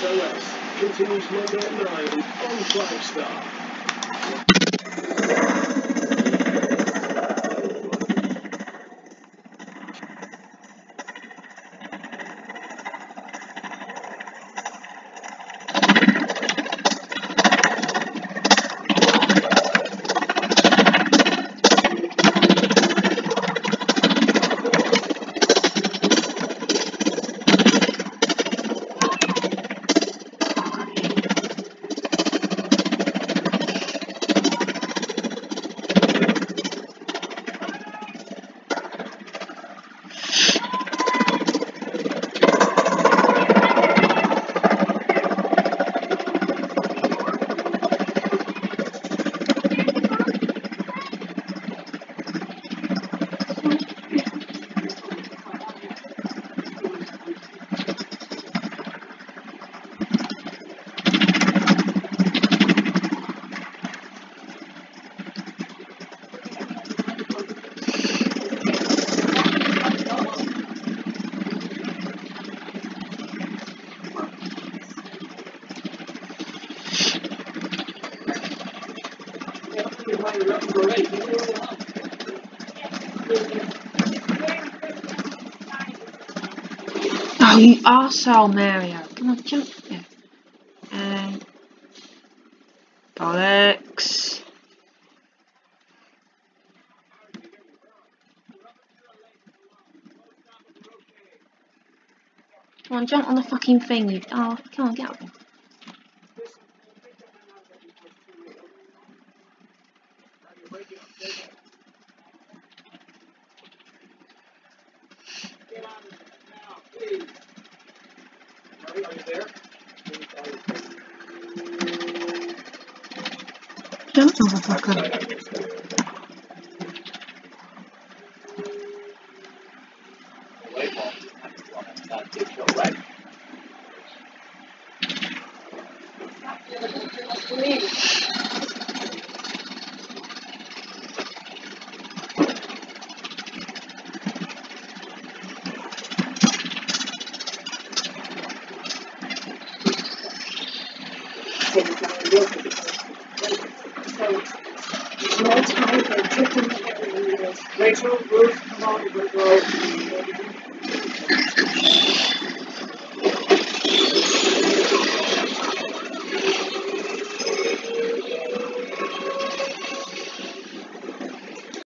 SOS continues Monday at 9 on 5 Star. Oh, you arsehole, Mario. Come on, jump. Yeah. Um, bollocks. Come on, jump on the fucking thing. Oh, come on, get up. Jump, motherfucker. Rachel, Ruth, come on, we're going.